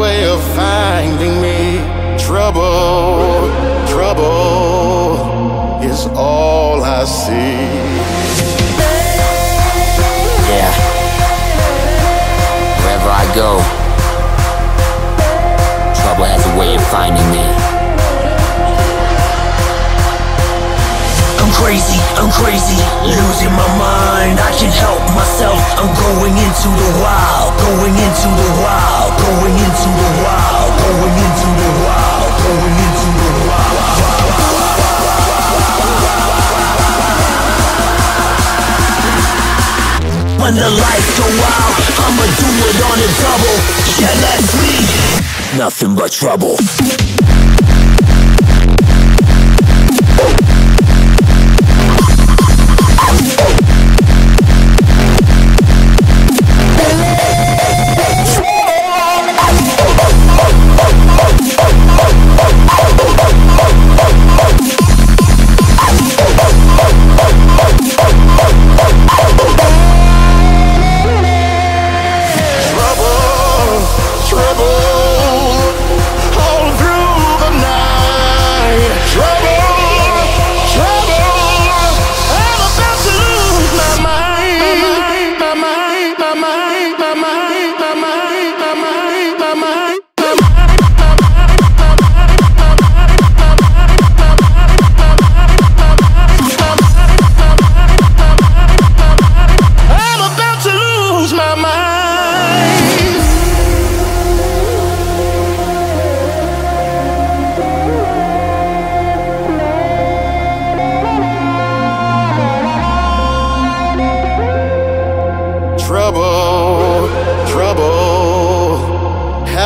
a way of finding me. Trouble, trouble is all I see. Yeah. Wherever I go, trouble has a way of finding me. I'm crazy, I'm crazy, losing my mind. I can't help myself. I'm going into the wild, going into the wild, going into the wild, going into the wild, going into the wild. When the lights go out, I'ma do it on a double. Yeah, that's me. Nothing but trouble. Trouble,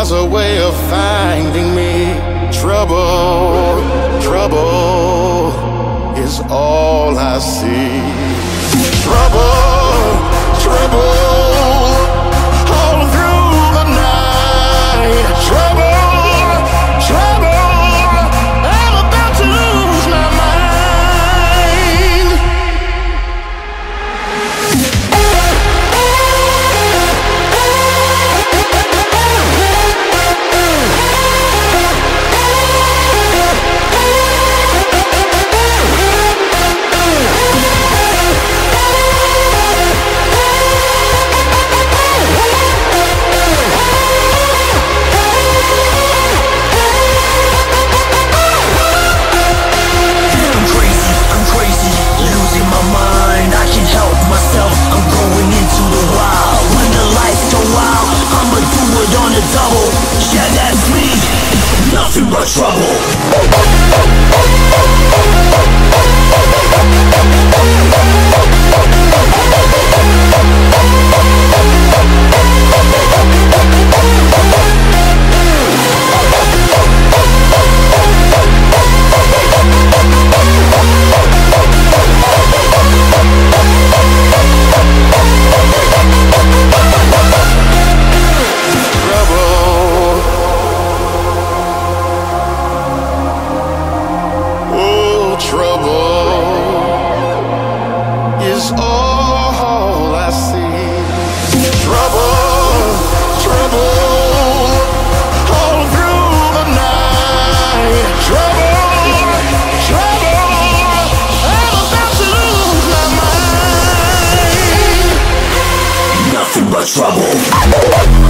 has a way of finding me. Trouble, trouble is all I see. Trouble, Trouble. trouble. Trouble is all I see. Trouble, trouble, all through the night. Trouble, trouble, I'm about to lose my mind. Nothing but trouble.